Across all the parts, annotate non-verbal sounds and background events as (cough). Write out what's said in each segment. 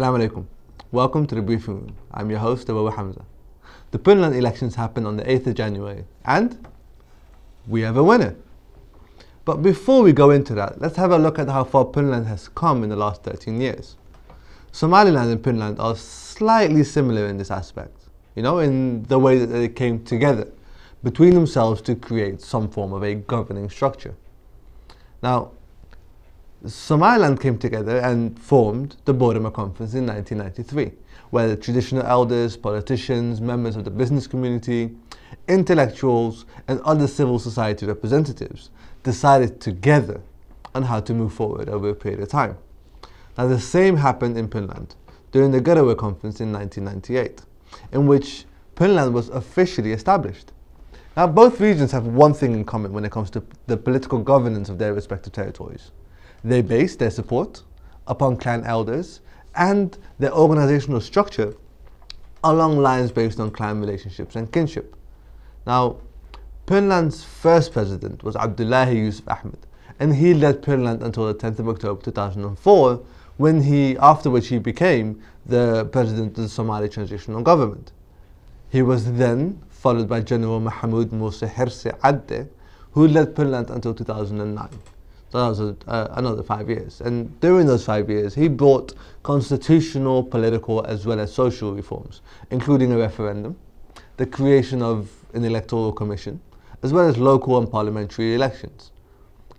Assalamu alaikum. Welcome to the briefing room. I'm your host, Awoowe Hamza. The Puntland elections happened on the 8th of January, and we have a winner. But before we go into that, let's have a look at how far Puntland has come in the last 13 years. Somaliland and Puntland are slightly similar in this aspect, you know, in the way that they came together between themselves to create some form of a governing structure. Now, Somaliland came together and formed the Borama Conference in 1993, where traditional elders, politicians, members of the business community, intellectuals, and other civil society representatives decided together on how to move forward over a period of time. Now, the same happened in Puntland during the Garowe Conference in 1998, in which Puntland was officially established. Now, both regions have one thing in common when it comes to the political governance of their respective territories they base their support upon clan elders and their organizational structure along lines based on clan relationships and kinship. Now, Puntland's first president was Abdullahi Yusuf Ahmed, and he led Puntland until the 10th of October 2004, when he, after which he became the president of the Somali Transitional Government. He was then followed by General Mahmoud Musa Hirsi Adde, who led Puntland until 2009. So that was a, uh, another five years. And during those five years, he brought constitutional, political, as well as social reforms, including a referendum, the creation of an electoral commission, as well as local and parliamentary elections.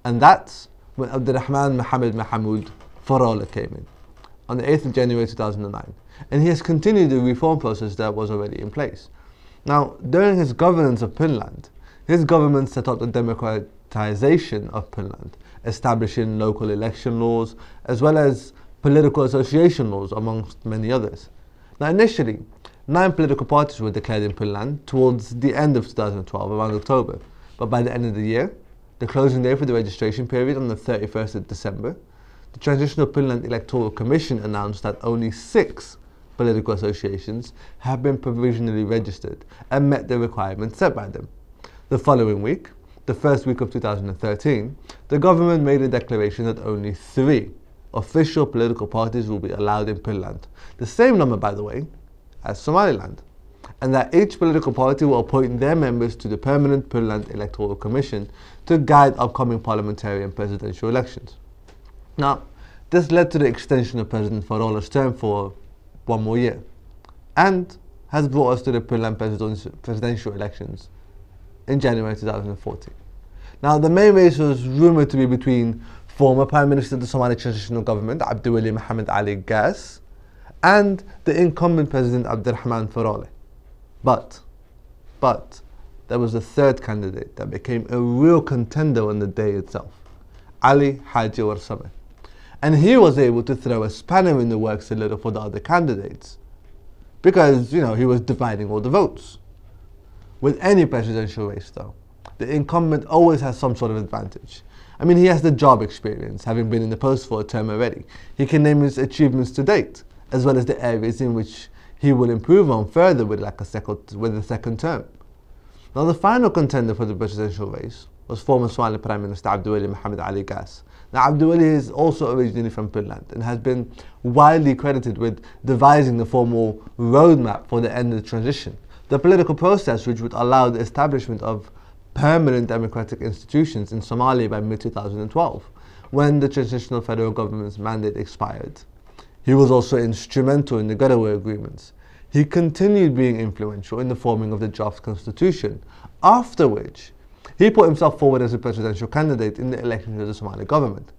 And that's when Abdurrahman Mohammed Mahmoud Farole came in on the 8th of January 2009. And he has continued the reform process that was already in place. Now, during his governance of Puntland, his government set up the democratization of Puntland establishing local election laws, as well as political association laws, amongst many others. Now, initially, nine political parties were declared in Puntland towards the end of 2012, around October. But by the end of the year, the closing day for the registration period on the 31st of December, the Transitional Puntland Electoral Commission announced that only six political associations have been provisionally registered and met the requirements set by them. The following week, the first week of 2013, the government made a declaration that only three official political parties will be allowed in Puntland. The same number, by the way, as Somaliland. And that each political party will appoint their members to the permanent Puntland Electoral Commission to guide upcoming parliamentary and presidential elections. Now, this led to the extension of President Farole's term for one more year and has brought us to the Puntland presidential elections in January 2014. Now, the main race was rumoured to be between former Prime Minister of the Somali Transitional Government, Abdiweli Mohammed Ali Gaas, and the incumbent President Abdurrahman Farole. But, but, there was a third candidate that became a real contender on the day itself, Ali Haji Warsame. And he was able to throw a spanner in the works a little for the other candidates because, you know, he was dividing all the votes. With any presidential race, though, the incumbent always has some sort of advantage. I mean, he has the job experience, having been in the post for a term already. He can name his achievements to date, as well as the areas in which he will improve on further with like a second with a second term. Now, the final contender for the presidential race was former Somali Prime Minister Abdiweli Mohammed Ali Gaas. Now, Abdiweli is also originally from Puntland and has been widely credited with devising the formal roadmap for the end of the transition the political process which would allow the establishment of permanent democratic institutions in Somalia by mid 2012, when the transitional federal government's mandate expired. He was also instrumental in the Garowe agreements. He continued being influential in the forming of the draft constitution, after which he put himself forward as a presidential candidate in the election of the Somali government.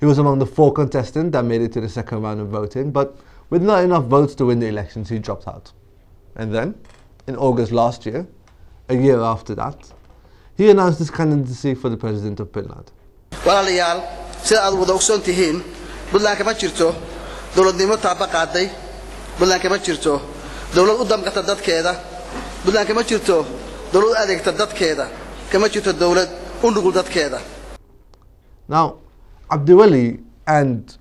He was among the four contestants that made it to the second round of voting, but with not enough votes to win the elections, he dropped out. And then, in August last year, a year after that, he announced his candidacy for the president of Puntland. walaalayaal sida aad wada ogsoon tihiin puntland kama jirto dowladnimo taaba qaaday puntland kama jirto dowlad u damqata dadkeeda puntland kama jirto dowlad u adeegta dadkeeda kama jirto dowlad u nugul dadkeeda Now, Abdiweli and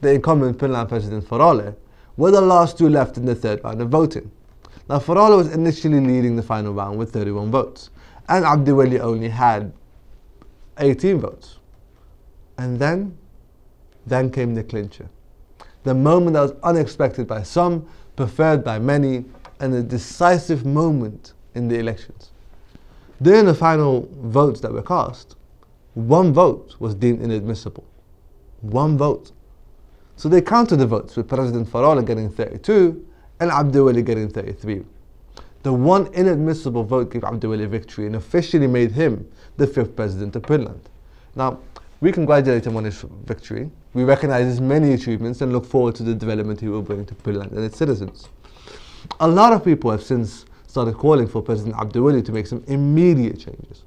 the incumbent Puntland president Farale were the last two left in the third round of voting. Now, Farole was initially leading the final round with 31 votes, and Abdiweli only had 18 votes. And then, then came the clincher. The moment that was unexpected by some, preferred by many, and a decisive moment in the elections. During the final votes that were cast, one vote was deemed inadmissible. One vote. So they counted the votes with President Farole getting 32 and Abdiweli getting 33. The one inadmissible vote gave Abdiweli victory and officially made him the fifth president of Puntland. Now, we congratulate him on his victory. We recognize his many achievements and look forward to the development he will bring to Puntland and its citizens. A lot of people have since started calling for President Abdiweli to make some immediate changes,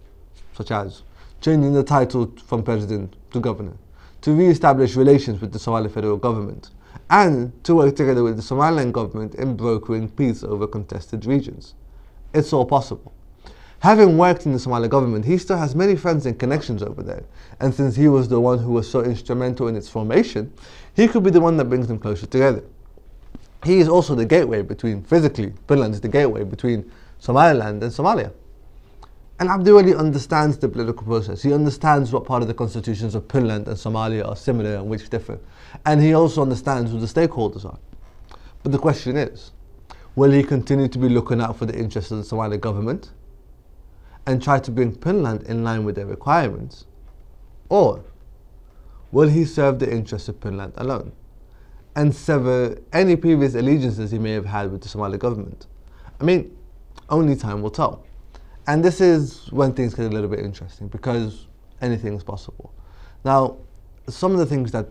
such as changing the title from president to governor, to re-establish relations with the Somali federal government, and to work together with the Somaliland government in brokering peace over contested regions. It's all possible. Having worked in the Somali government, he still has many friends and connections over there. And since he was the one who was so instrumental in its formation, he could be the one that brings them closer together. He is also the gateway between, physically, Puntland is the gateway between Somaliland and Somalia. And Abdiweli understands the political process. He understands what part of the constitutions of Puntland and Somalia are similar and which differ. And he also understands who the stakeholders are. But the question is, will he continue to be looking out for the interests of the Somali government and try to bring Puntland in line with their requirements? Or will he serve the interests of Puntland alone and sever any previous allegiances he may have had with the Somali government? I mean, only time will tell. And this is when things get a little bit interesting because anything is possible. Now, some of the things that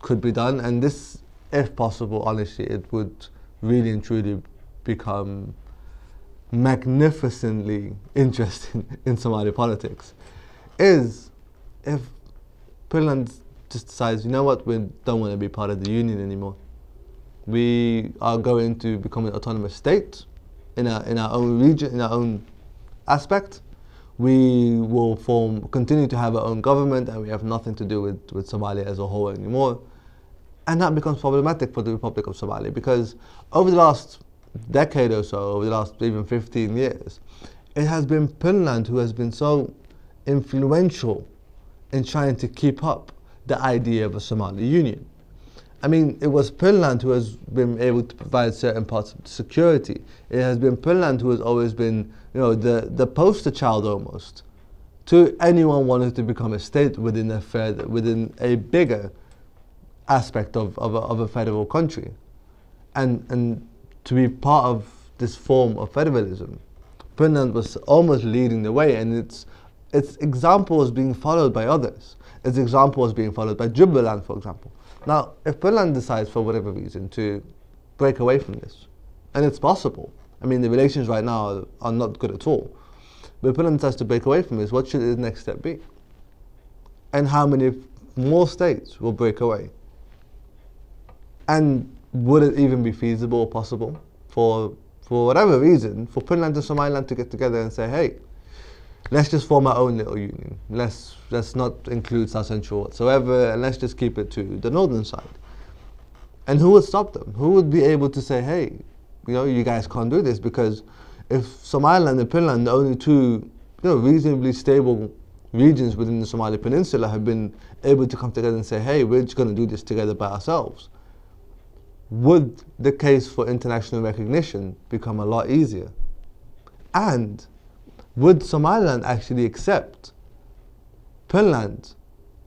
could be done, and this, if possible, honestly, it would really and truly become magnificently (laughs) interesting in Somali politics, is if Puntland just decides, you know what, we don't want to be part of the union anymore. We are going to become an autonomous state in our, in our own region, in our own aspect. We will form, continue to have our own government and we have nothing to do with, with Somalia as a whole anymore. And that becomes problematic for the Republic of Somalia because over the last decade or so, over the last even 15 years, it has been Puntland who has been so influential in trying to keep up the idea of a Somali union. I mean, it was Puntland who has been able to provide certain parts of security. It has been Puntland who has always been, you know, the, the poster child almost to anyone wanting to become a state within a fed, within a bigger aspect of, of, a, of a federal country. And, and to be part of this form of federalism, Puntland was almost leading the way and its, its example was being followed by others. Its example was being followed by Jubaland, for example. Now, if Puntland decides for whatever reason to break away from this, and it's possible, I mean, the relations right now are, not good at all, but if Puntland decides to break away from this, what should its next step be? And how many more states will break away? And would it even be feasible or possible for, for whatever reason, for Puntland and Somaliland to get together and say, hey, let's just form our own little union. Let's let's not include South Central whatsoever, and let's just keep it to the northern side. And who would stop them? Who would be able to say, hey, you know, you guys can't do this because if Somaliland and Puntland, the only two, you know, reasonably stable regions within the Somali Peninsula, have been able to come together and say, hey, we're just going to do this together by ourselves. Would the case for international recognition become a lot easier? And would Somaliland actually accept Puntland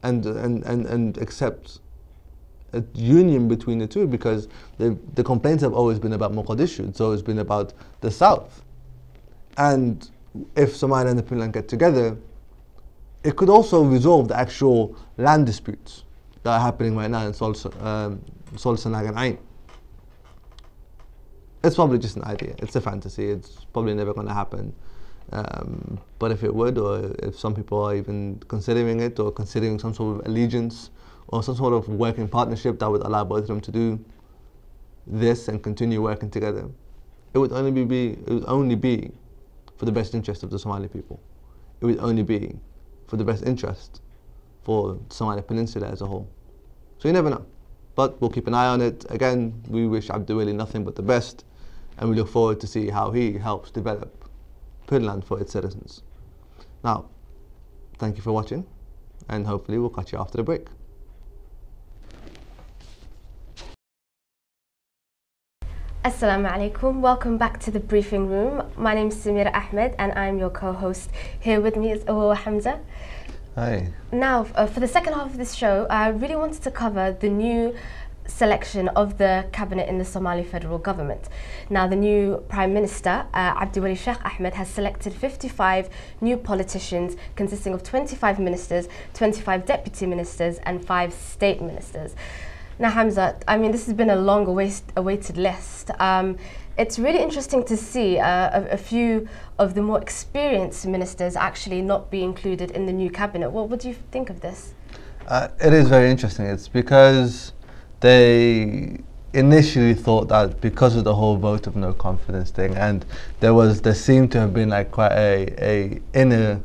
and, and, and, and accept a union between the two because the, the complaints have always been about Mogadishu, it's always been about the south. And if Somaliland and Puntland get together, it could also resolve the actual land disputes that are happening right now in Sol, um, and Ain. It's probably just an idea, it's a fantasy, it's probably never going to happen. Um, but if it would, or if some people are even considering it, or considering some sort of allegiance, or some sort of working partnership that would allow both of them to do this and continue working together, it would only be, it would only be for the best interest of the Somali people. It would only be for the best interest for the Somali Peninsula as a whole. So you never know. But we'll keep an eye on it. Again, we wish Abdiweli nothing but the best, and we look forward to see how he helps develop Puntland for its citizens. Now, thank you for watching, and hopefully we'll catch you after the break. Assalamu alaikum. Welcome back to the briefing room. My name is Samira Ahmed and I'm your co-host. Here with me is Awoowe Hamza. Hi. Now, uh, for the second half of this show, I really wanted to cover the new selection of the cabinet in the Somali federal government. Now, the new Prime Minister, uh, Abdiweli Sheikh Ahmed, has selected 55 new politicians consisting of 25 ministers, 25 deputy ministers, and 5 state ministers. Now, Hamza, I mean, this has been a long awaited list. Um, it's really interesting to see uh, a, a, few of the more experienced ministers actually not be included in the new cabinet. What, what do you think of this? Uh, it is very interesting. It's because they initially thought that because of the whole vote of no confidence thing, and there was there seemed to have been like quite a, a inner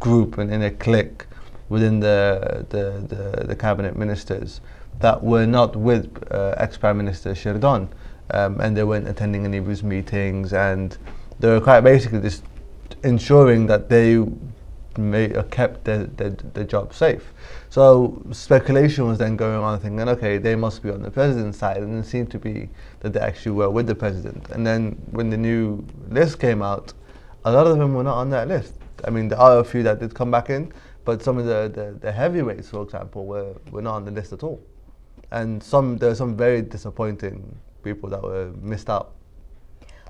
group and inner clique within the the, the, the cabinet ministers that were not with uh, ex-Prime Minister Shirdon, um, and they weren't attending any of his meetings, and they were quite basically just ensuring that they made, uh, kept their, their, their job safe. So speculation was then going on, thinking, okay, they must be on the president's side, and it seemed to be that they actually were with the president. And then when the new list came out, a lot of them were not on that list. I mean, there are a few that did come back in, but some of the, the, the heavyweights, for example, were, were not on the list at all and some there were some very disappointing people that were missed out.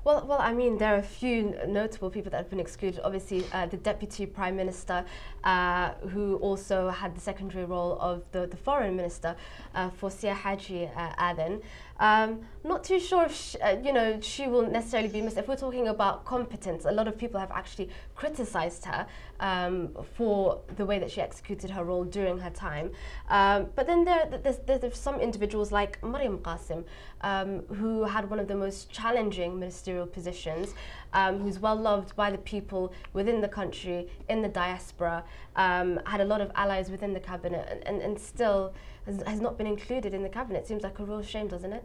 Well, well, I mean, there are a few notable people that have been excluded. Obviously, uh, the deputy prime minister, uh, who also had the secondary role of the, the foreign minister, uh, Fawzia Haji uh, Aden. Um, not too sure if she, uh, you know she will necessarily be missed. If we're talking about competence, a lot of people have actually criticised her um, for the way that she executed her role during her time. Um, but then there, there's, there's, some individuals like Mariam Qasim, um, who had one of the most challenging ministerial positions, um, who's well loved by the people within the country, in the diaspora, um, had a lot of allies within the cabinet, and, and, and still has, has not been included in the cabinet. Seems like a real shame, doesn't it?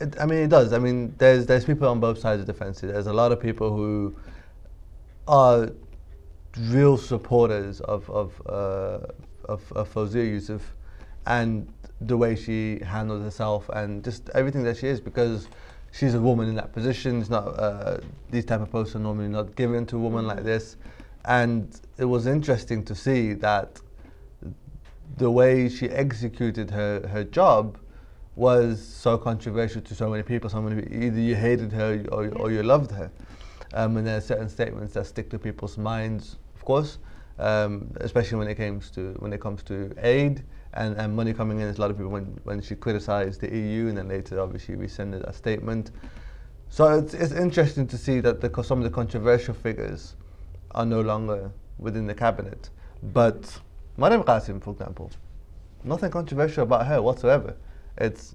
it? I mean, it does. I mean, there's there's people on both sides of the fence. There's a lot of people who are real supporters of of uh, of, of Fawzia Yusuf and the way she handles herself and just everything that she is because she's a woman in that position. It's not uh, these type of posts are normally not given to a woman like this, and it was interesting to see that the way she executed her, her job was so controversial to so many people. So many either you hated her or, or you loved her. Um, and there are certain statements that stick to people's minds, of course, um, especially when it comes to when it comes to aid and, and money coming in. There's a lot of people when, when she criticised the EU and then later obviously rescinded that statement. So it's, it's interesting to see that the, some of the controversial figures are no longer within the cabinet, but Mariam Qasim, for example, nothing controversial about her whatsoever. It's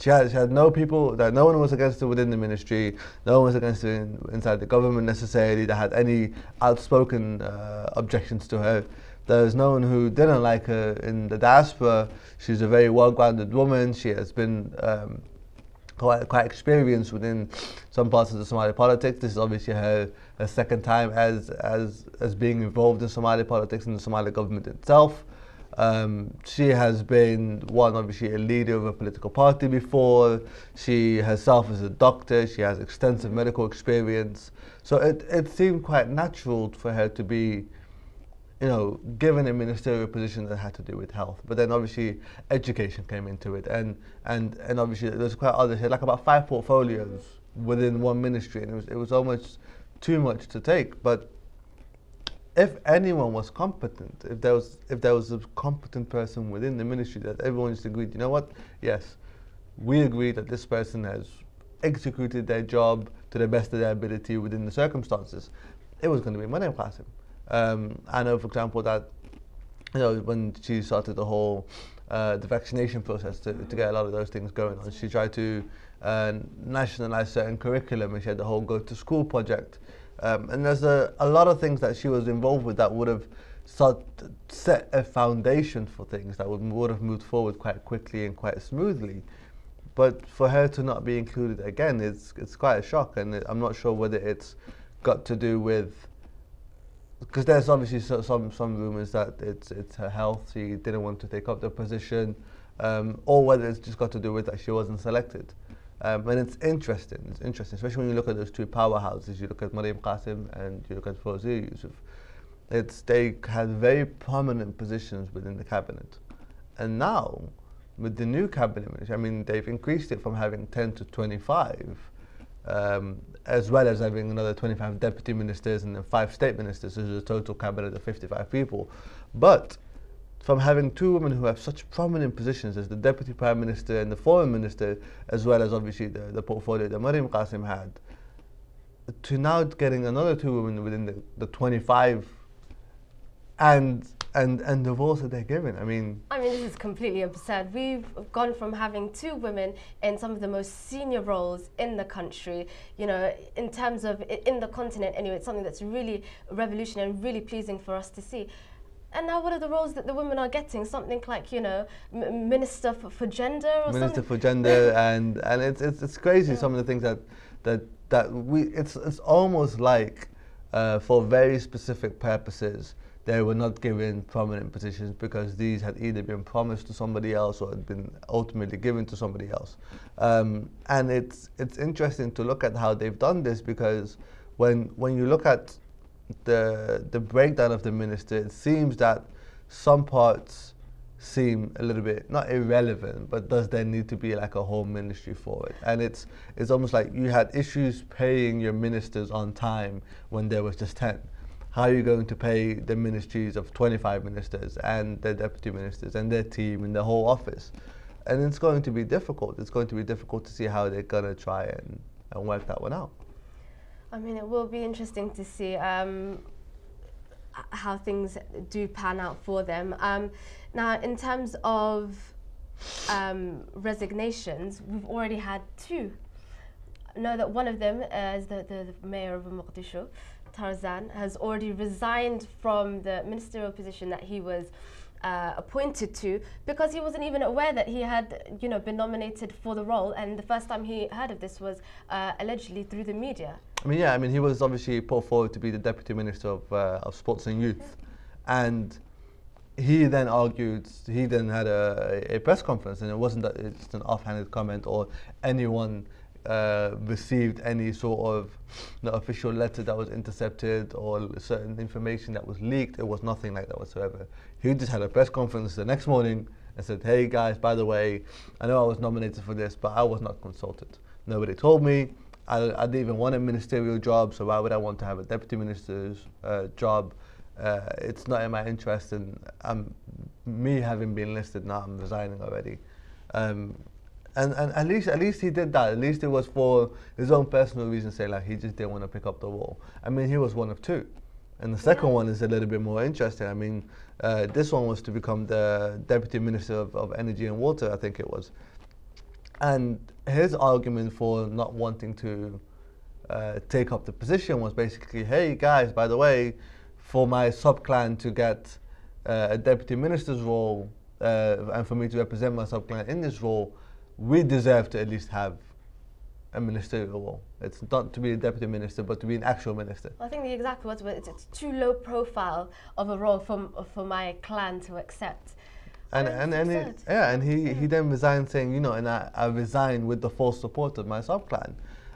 she had, she had no people that no one was against her within the ministry, no one was against her in, inside the government necessarily that had any outspoken uh, objections to her. There was no one who didn't like her in the diaspora. She's a very well-grounded woman. She has been um, quite quite experienced within some parts of the Somali politics. This is obviously her, her second time as as as being involved in Somali politics and the Somali government itself. Um, she has been one obviously a leader of a political party before. She herself is a doctor. She has extensive medical experience. So it, it seemed quite natural for her to be you know, given a ministerial position that had to do with health, but then obviously education came into it, and and and obviously there's quite other. She like about five portfolios within one ministry, and it was it was almost too much to take. But if anyone was competent, if there was if there was a competent person within the ministry that everyone just agreed, you know what? Yes, we agree that this person has executed their job to the best of their ability within the circumstances. It was going to be Mariam Qasim. Um, I know, for example, that you know when she started the whole uh, the vaccination process to, to get a lot of those things going on, she tried to uh, nationalize certain curriculum, and she had the whole Go to School project. Um, and there's a, a lot of things that she was involved with that would have start, set a foundation for things that would, would have moved forward quite quickly and quite smoothly. But for her to not be included again, it's, it's quite a shock, and I'm not sure whether it's got to do with because there's obviously some some rumours that it's it's her health. She didn't want to take up the position, um, or whether it's just got to do with that she wasn't selected. Um, and it's interesting. It's interesting, especially when you look at those two powerhouses. You look at Mariam Qasim and you look at Fawzi Yusuf. It's they had very prominent positions within the cabinet, and now with the new cabinet I mean, they've increased it from having 10 to 25, um, as well as having another 25 deputy ministers and then five state ministers. So is a total cabinet of 55 people. But from having two women who have such prominent positions as the deputy prime minister and the foreign minister, as well as obviously the, the portfolio that Mariam Qasim had, to now getting another two women within the, the 25 and and and the roles that they're given. I mean, I mean, this is completely absurd. We've gone from having two women in some of the most senior roles in the country. You know, in terms of in the continent, anyway, it's something that's really revolutionary and really pleasing for us to see. And now, what are the roles that the women are getting? Something like, you know, minister for, for gender or minister something? for gender, (laughs) and and it's it's, it's crazy Yeah. some of the things that that that we it's it's almost like uh, for very specific purposes they were not given prominent positions because these had either been promised to somebody else or had been ultimately given to somebody else. Um, and it's it's interesting to look at how they've done this because when when you look at the the breakdown of the minister, it seems that some parts seem a little bit not irrelevant, but does there need to be like a whole ministry for it? And it's it's almost like you had issues paying your ministers on time when there was just ten. How are you going to pay the ministries of 25 ministers and their deputy ministers and their team and the whole office? And it's going to be difficult. It's going to be difficult to see how they're going to try and, and work that one out. I mean, it will be interesting to see um, how things do pan out for them. Um, now, in terms of um, resignations, we've already had two. I know that one of them uh, is the, the, the mayor of Mogadishu, Tarzan, has already resigned from the ministerial position that he was uh, appointed to because he wasn't even aware that he had, you know, been nominated for the role. And the first time he heard of this was uh, allegedly through the media. I mean, yeah, I mean, he was obviously put forward to be the deputy minister of, uh, of sports and youth, and he then argued. He then had a, a press conference, and it wasn't that it's an offhanded comment or anyone uh, received any sort of you know, official letter that was intercepted or certain information that was leaked. It was nothing like that whatsoever. He just had a press conference the next morning and said, "Hey guys, by the way, I know I was nominated for this, but I was not consulted. Nobody told me." I, I didn't even want a ministerial job, so why would I want to have a deputy minister's uh, job? Uh, it's not in my interest, and I'm, me having been listed now, I'm resigning already. Um, and, and at least at least he did that. At least it was for his own personal reasons. Say like he just didn't want to pick up the role. I mean, he was one of two, and the second Yeah. one is a little bit more interesting. I mean, uh, this one was to become the deputy minister of, of energy and water. I think it was. And his argument for not wanting to uh, take up the position was basically, hey guys, by the way, for my sub-clan to get uh, a deputy minister's role uh, and for me to represent my sub-clan in this role, we deserve to at least have a ministerial role. It's not to be a deputy minister, but to be an actual minister. I think the exact words were it's, it's too low profile of a role for, for my clan to accept. And and, and he, yeah, and he, he then resigned saying, you know, and I, I resigned with the full support of my sub clan.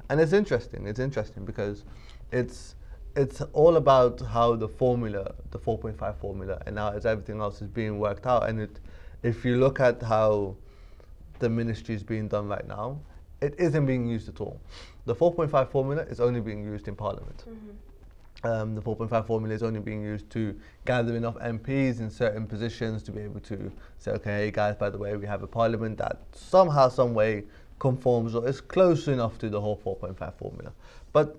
And it's interesting. It's interesting because it's it's all about how the formula, the 4.5 formula, and now as everything else is being worked out. And it, if you look at how the ministry is being done right now, it isn't being used at all. The 4.5 formula is only being used in Parliament. Um, the 4.5 formula is only being used to gather enough MPs in certain positions to be able to say, okay, hey guys, by the way, we have a parliament that somehow, some way conforms or is close enough to the whole 4.5 formula. But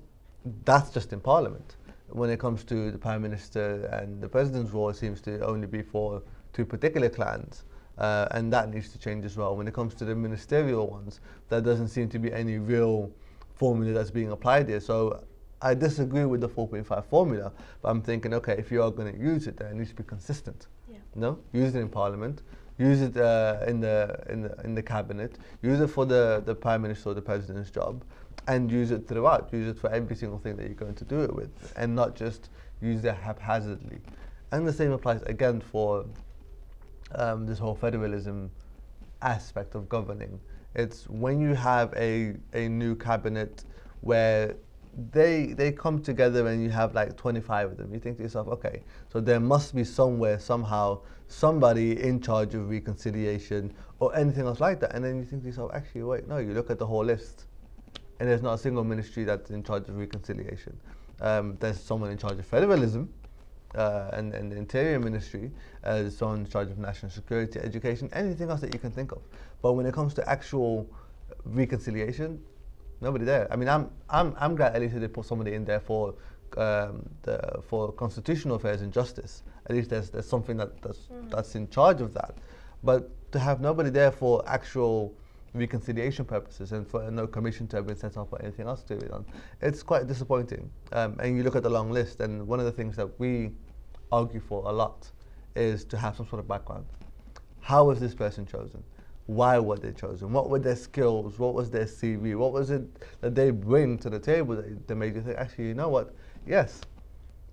that's just in parliament. When it comes to the prime minister and the president's role, it seems to only be for two particular clans. Uh, and that needs to change as well. When it comes to the ministerial ones, there doesn't seem to be any real formula that's being applied here. So I disagree with the 4.5 formula, but I'm thinking, okay, if you are going to use it, then it needs to be consistent. Yeah. No, use it in Parliament, use it uh, in the in the in the cabinet, use it for the the prime minister or the president's job, and use it throughout. Use it for every single thing that you're going to do it with, and not just use it haphazardly. And the same applies again for um, this whole federalism aspect of governing. It's when you have a, a new cabinet where they they come together and you have like 25 of them. You think to yourself, okay, so there must be somewhere, somehow, somebody in charge of reconciliation or anything else like that. And then you think to yourself, actually, wait, no, you look at the whole list and there's not a single ministry that's in charge of reconciliation. Um, there's someone in charge of federalism, uh, and, and the Interior Ministry, uh, there's someone in charge of national security, education, anything else that you can think of. But when it comes to actual reconciliation, nobody there. I mean, I'm I'm I'm glad at least they put somebody in there for um, the for constitutional affairs and justice. At least there's there's something that that's Mm. that's in charge of that. But to have nobody there for actual reconciliation purposes and for no commission to have been set up or anything else to be done, it's quite disappointing. Um, and you look at the long list, and one of the things that we argue for a lot is to have some sort of background. How was this person chosen? Why were they chosen? What were their skills? What was their CV? What was it that they bring to the table that, that made you think, actually, you know what? Yes,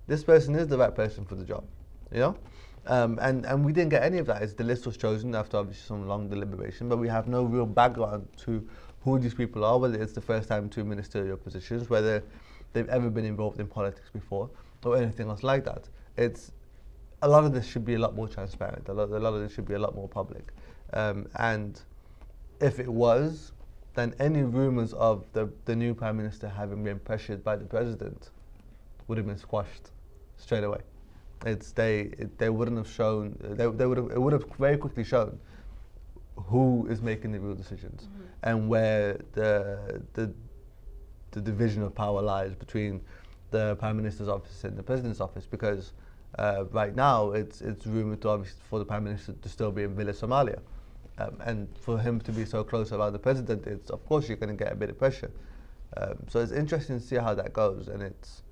this person is the right person for the job. You know, um, and and we didn't get any of that. It's, the list was chosen after obviously some long deliberation, but we have no real background to who these people are. Whether it's the first time to ministerial positions, whether they've ever been involved in politics before, or anything else like that. It's a lot of this should be a lot more transparent. A lot, a lot of this should be a lot more public. Um, and if it was, then any rumours of the, the new prime minister having been pressured by the president would have been squashed straight away. It's they it, they wouldn't have shown they, they would have it would have very quickly shown who is making the real decisions and where the the the division of power lies between the prime minister's office and the president's office because uh, right now it's it's rumored to obviously for the prime minister to still be in Villa Somalia, um, and for him to be so close around the president, it's of course you're going to get a bit of pressure. Um, so it's interesting to see how that goes, and it's.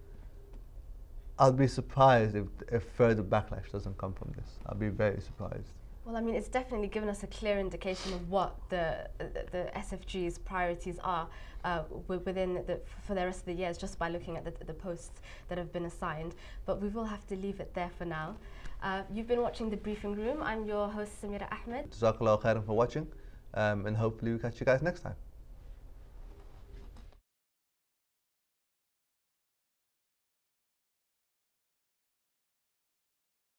I'll be surprised if, if further backlash doesn't come from this. I'll be very surprised. Well, I mean, it's definitely given us a clear indication of what the the, the SFG's priorities are uh, within the, for the rest of the years, just by looking at the, the posts that have been assigned. But we will have to leave it there for now. Uh, you've been watching the briefing room. I'm your host Samira Ahmed. Jazakallah khairan for watching, um, and hopefully we'll catch you guys next time.